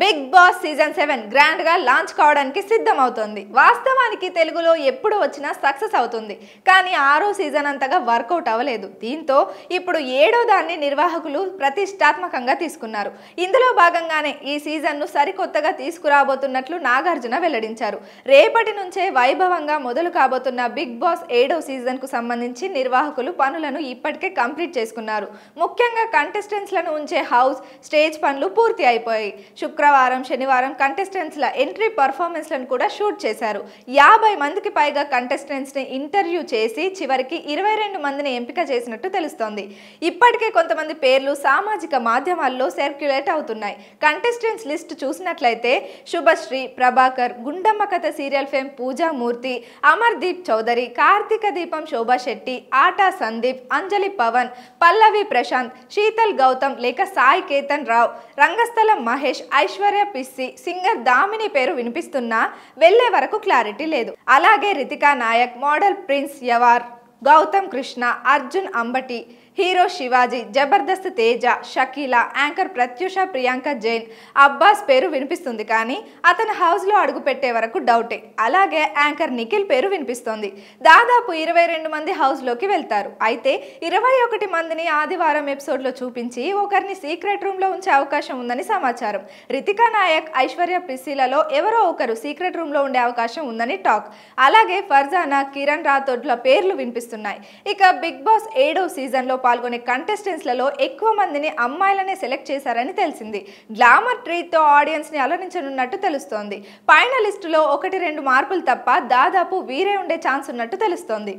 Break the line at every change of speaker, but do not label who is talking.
Big Boss season seven గ్రాండ్గా launch కావడానికి సిద్ధమవుతోంది. వాస్తవానికి తెలుగులో ఎప్పుడు వచ్చినా సక్సెస్ అవుతుంది. కానీ ఆరో సీజన్ అంతగా వర్కౌట్ అవ్వలేదు. దీంతో ఇప్పుడు ఏడో దాన్ని నిర్వాహకులు ప్రతిష్టాత్మకంగా తీసుకున్నారు. ఇందులో భాగంగానే ఈ సీజన్ను సరికొత్తగా తీసుకురాబోతున్నట్లు నాగార్జున వెల్లడించారు. రేపటి నుంచే వైభవంగా మొదలు కాబోతున్న బిగ్ బాస్ ఏడో సీజన్కు సంబంధించి నిర్వాహకులు పనులను ఇప్పటికే కంప్లీట్ చేసుకున్నారు. ముఖ్యంగా కంటెస్టెంట్స్లను ఉంచే హౌస్ స్టేజ్ పనులు పూర్తి అయిపోయాయి. శుక్రవారం శనివారం కంటెస్టెంట్స్ల ఎంట్రీ పర్ఫార్మెన్స్లను కూడా షూట్ చేశారు. యాభై మందికి పైగా కంటెస్టెంట్స్ని ఇంటర్వ్యూ చేసి చివరికి ఇరవై రెండు మందిని ఎంపిక చేసినట్టు తెలుస్తోంది. ఇప్పటికే కొంతమంది పేర్లు సామాజిక మాధ్యమాల్లో సర్క్యులేట్ అవుతున్నాయి. కంటెస్టెంట్స్ లిస్ట్ చూసినట్లయితే శుభశ్రీ ప్రభాకర్ గుండమ్మ కథ సీరియల్ ఫేమ్ పూజామూర్తి అమర్దీప్ చౌదరి కార్తీక దీపం శోభా శెట్టి ఆటా సందీప్ అంజలి పవన్ పల్లవి ప్రశాంత్ శీతల్ గౌతమ్ లేక సాయి కేతన్ రావు రంగస్థలం మహేష్ ఐ ఐశ్వర్య పిస్సి సింగర్ దామిని పేరు వినిపిస్తున్నా వెళ్ళే వరకు క్లారిటీ లేదు. అలాగే Ritika Nayak model Prince Yawar Gautham Krishna Arjun Ambati hero Shivaji Jabardasth Teja Shakeela anchor Pratyusha Priyanka Jain Abbas పేరు వినిపిస్తుంది కానీ అతను హౌస్లో అడుగు పెట్టే వరకు డౌటే. అలాగే యాంకర్ నిఖిల్ పేరు వినిపిస్తోంది. దాదాపు ఇరవై రెండు మంది హౌస్లోకి వెళ్తారు. అయితే ఇరవై ఒకటి మందిని ఆదివారం ఎపిసోడ్లో చూపించి ఒకరిని సీక్రెట్ రూమ్లో ఉంచే అవకాశం ఉందని సమాచారం. రితికా నాయక్ ఐశ్వర్య ప్రిసిలలో ఎవరో ఒకరు సీక్రెట్ రూమ్లో ఉండే అవకాశం ఉందని టాక్. అలాగే ఫర్జానా కిరణ్ రాథోడ్ల పేర్లు వినిపిస్తున్నాయి. ఇక బిగ్ బాస్ ఏడో సీజన్లో పాల్గొనే కంటెస్టెంట్స్లలో ఎక్కువ మందిని అమ్మాయిలనే సెలెక్ట్ చేశారని తెలిసింది. గ్లామర్ ట్రీతో ఆడియన్స్ని అలరించనున్నట్టు తెలుస్తోంది. పైన లిస్టులో ఒకటి రెండు మార్పులు తప్ప దాదాపు వీరే ఉండే ఛాన్స్ ఉన్నట్టు తెలుస్తోంది.